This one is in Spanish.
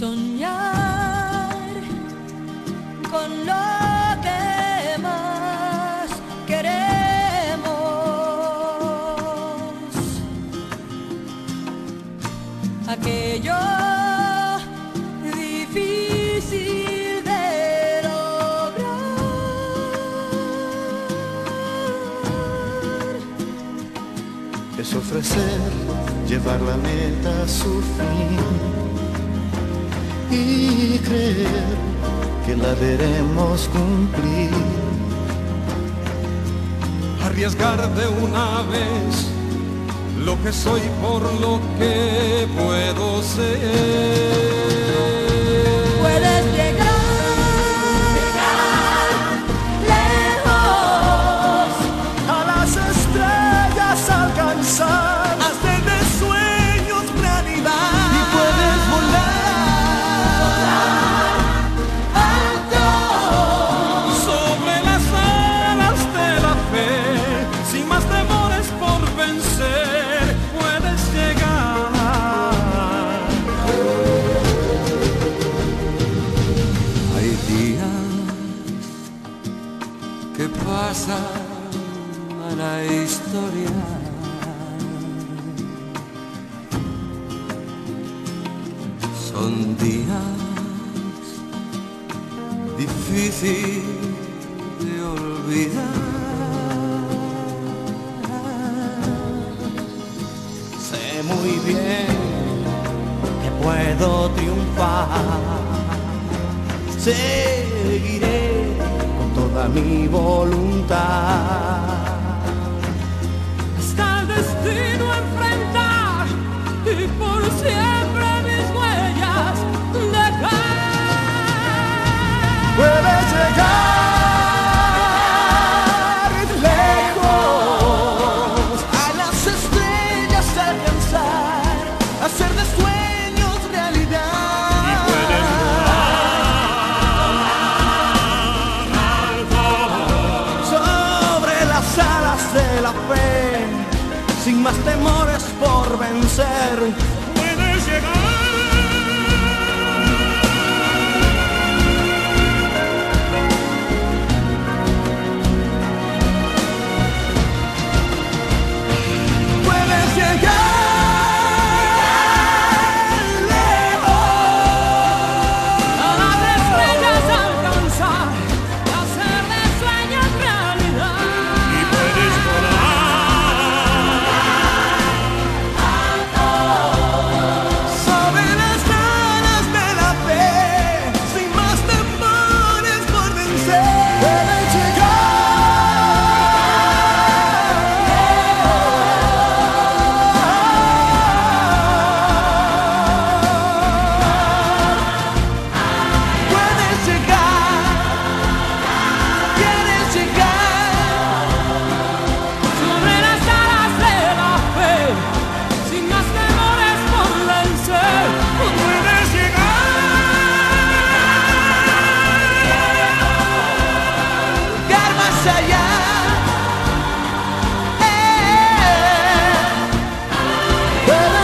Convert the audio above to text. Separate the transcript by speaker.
Speaker 1: soñar con lo que más queremos. Aquello difícil de lograr.
Speaker 2: Es ofrecer, llevar la meta a su fin y creer que la veremos cumplir.
Speaker 3: Arriesgar de una vez lo que soy por lo que puedo ser.
Speaker 1: Puedes llegar
Speaker 3: que pasan a la historia. Son días difícil de olvidar.
Speaker 2: Sé muy bien que puedo triunfar. Seguiré toda mi voluntad. de la fe, sin más temores por vencer, puedes llegar. Well,